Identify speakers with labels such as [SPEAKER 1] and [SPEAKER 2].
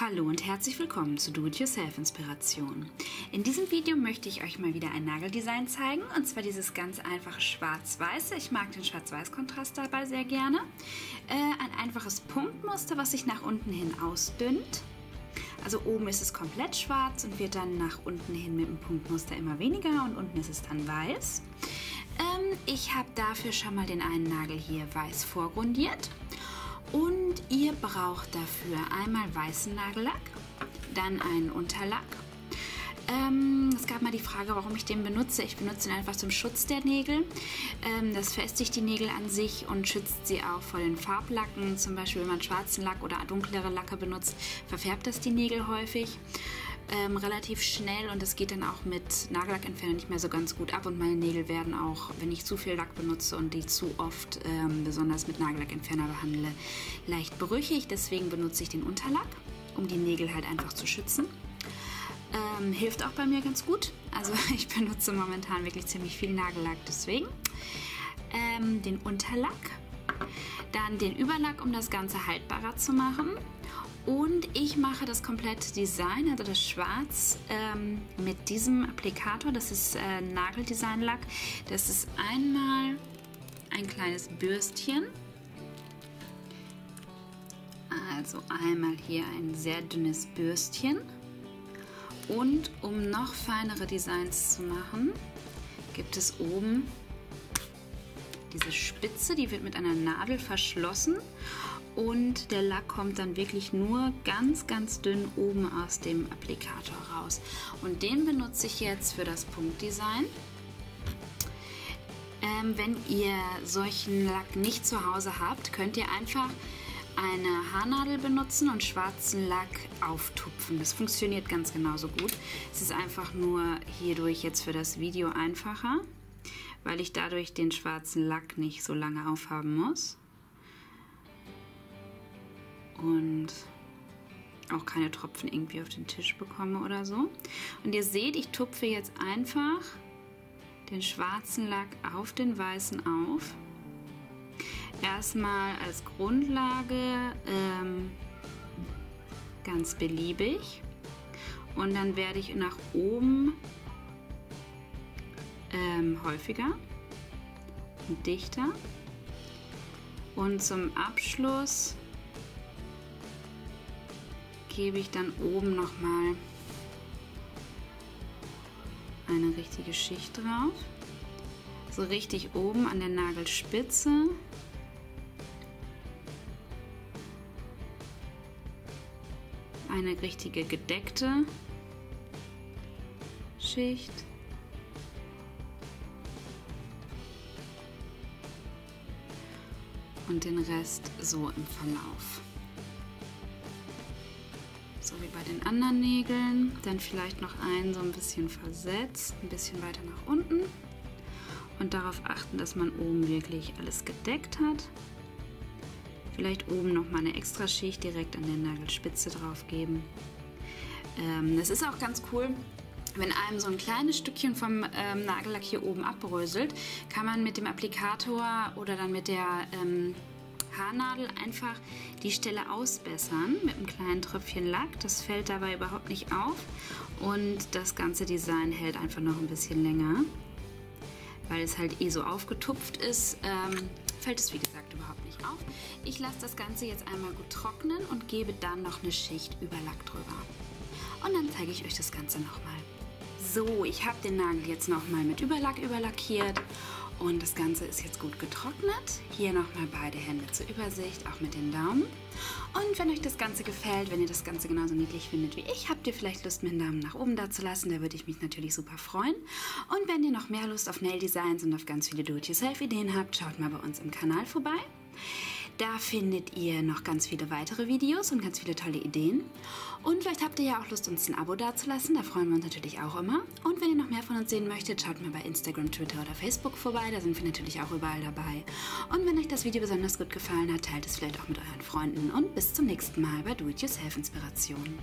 [SPEAKER 1] Hallo und herzlich willkommen zu Do-It-Yourself Inspiration. In diesem Video möchte ich euch mal wieder ein Nageldesign zeigen und zwar dieses ganz einfache schwarz-weiße. Ich mag den schwarz-weiß-Kontrast dabei sehr gerne. Äh, ein einfaches Punktmuster, was sich nach unten hin ausdünnt. Also oben ist es komplett schwarz und wird dann nach unten hin mit dem Punktmuster immer weniger und unten ist es dann weiß. Ähm, ich habe dafür schon mal den einen Nagel hier weiß vorgrundiert ihr braucht dafür einmal weißen Nagellack, dann einen Unterlack. Ähm, es gab mal die Frage, warum ich den benutze. Ich benutze ihn einfach zum Schutz der Nägel. Ähm, das festigt die Nägel an sich und schützt sie auch vor den Farblacken. Zum Beispiel, wenn man schwarzen Lack oder dunklere Lacke benutzt, verfärbt das die Nägel häufig ähm, relativ schnell und es geht dann auch mit Nagellackentferner nicht mehr so ganz gut ab und meine Nägel werden auch, wenn ich zu viel Lack benutze und die zu oft ähm, besonders mit Nagellackentferner behandle, leicht brüchig. Deswegen benutze ich den Unterlack, um die Nägel halt einfach zu schützen. Ähm, hilft auch bei mir ganz gut. Also ich benutze momentan wirklich ziemlich viel Nagellack deswegen. Ähm, den Unterlack, dann den Überlack, um das Ganze haltbarer zu machen und ich mache das komplette Design, also das Schwarz, ähm, mit diesem Applikator. Das ist äh, Nageldesign-Lack. Das ist einmal ein kleines Bürstchen. Also einmal hier ein sehr dünnes Bürstchen. Und um noch feinere Designs zu machen, gibt es oben diese Spitze, die wird mit einer Nadel verschlossen und der Lack kommt dann wirklich nur ganz, ganz dünn oben aus dem Applikator raus. Und den benutze ich jetzt für das Punktdesign. Ähm, wenn ihr solchen Lack nicht zu Hause habt, könnt ihr einfach eine Haarnadel benutzen und schwarzen Lack auftupfen. Das funktioniert ganz genauso gut. Es ist einfach nur hierdurch jetzt für das Video einfacher, weil ich dadurch den schwarzen Lack nicht so lange aufhaben muss und auch keine Tropfen irgendwie auf den Tisch bekomme oder so. Und ihr seht, ich tupfe jetzt einfach den schwarzen Lack auf den weißen auf. Erstmal als Grundlage ähm, ganz beliebig und dann werde ich nach oben ähm, häufiger und dichter und zum Abschluss gebe ich dann oben nochmal eine richtige Schicht drauf. So richtig oben an der Nagelspitze. Eine richtige gedeckte Schicht. Und den Rest so im Verlauf wie bei den anderen Nägeln. Dann vielleicht noch einen so ein bisschen versetzt, ein bisschen weiter nach unten. Und darauf achten, dass man oben wirklich alles gedeckt hat. Vielleicht oben noch mal eine extra Schicht direkt an der Nagelspitze drauf geben. Ähm, ist auch ganz cool, wenn einem so ein kleines Stückchen vom ähm, Nagellack hier oben abbröselt, kann man mit dem Applikator oder dann mit der ähm, Haarnadel einfach die Stelle ausbessern mit einem kleinen Tröpfchen Lack. Das fällt dabei überhaupt nicht auf und das ganze Design hält einfach noch ein bisschen länger. Weil es halt eh so aufgetupft ist, ähm, fällt es wie gesagt überhaupt nicht auf. Ich lasse das Ganze jetzt einmal gut trocknen und gebe dann noch eine Schicht Überlack drüber. Und dann zeige ich euch das Ganze nochmal. So, ich habe den Nagel jetzt nochmal mit Überlack überlackiert und das Ganze ist jetzt gut getrocknet. Hier nochmal beide Hände zur Übersicht, auch mit den Daumen. Und wenn euch das Ganze gefällt, wenn ihr das Ganze genauso niedlich findet wie ich, habt ihr vielleicht Lust, mir einen Daumen nach oben da zu lassen. Da würde ich mich natürlich super freuen. Und wenn ihr noch mehr Lust auf Nail Designs und auf ganz viele Do-it-yourself-Ideen habt, schaut mal bei uns im Kanal vorbei. Da findet ihr noch ganz viele weitere Videos und ganz viele tolle Ideen. Und vielleicht habt ihr ja auch Lust, uns ein Abo dazulassen. Da freuen wir uns natürlich auch immer. Und wenn ihr noch mehr von uns sehen möchtet, schaut mal bei Instagram, Twitter oder Facebook vorbei. Da sind wir natürlich auch überall dabei. Und wenn euch das Video besonders gut gefallen hat, teilt es vielleicht auch mit euren Freunden. Und bis zum nächsten Mal bei Do-It-Yourself Inspiration.